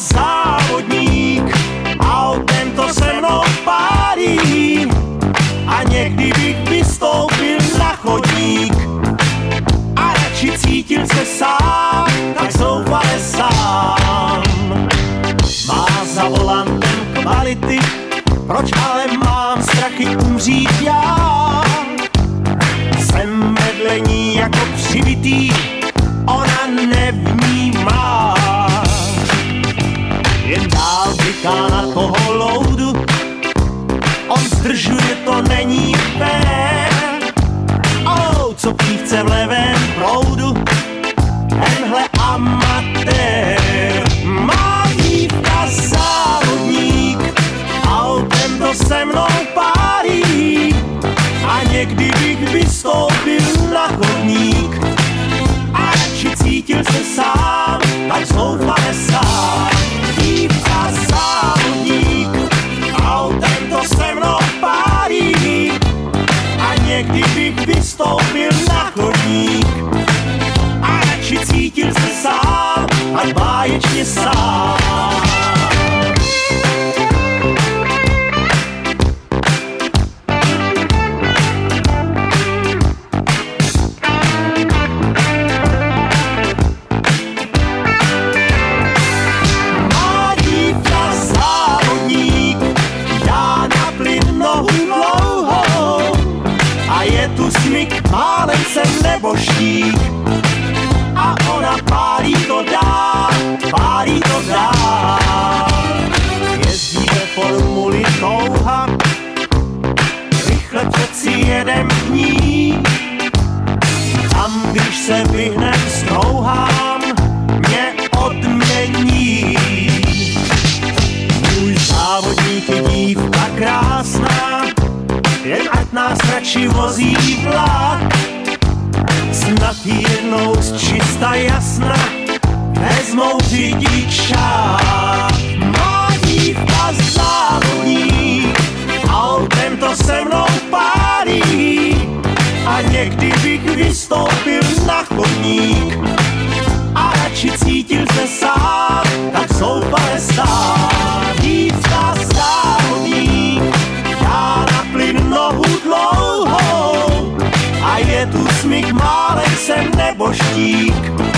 závodník, autem to se mnou pálí a někdy bych vystoupil na chodník a radši cítil se sám, tak zoufale sám. Má za volantem kvality, proč ale mám strachy umřít já? Zdržuje, to není fér. Oh, co chce v levém proudu, a někdy bych vystoupil na chodník a radši cítil se sám, ať báječně sám. Neboštík a ona pálí to dá, pálí to dá. Jezdí ve formuli touha, rychle přeci jedem k ní, tam když se vyhnem strouhám, mě odmění. Můj závodník je dívka krásná, jen ať nás radši vozí vlak. Jednou z čista jasna vezmou řidičák. Má dívka závodník, autem to se mnou pálí a někdy bych vystoupil na chodník neboštík.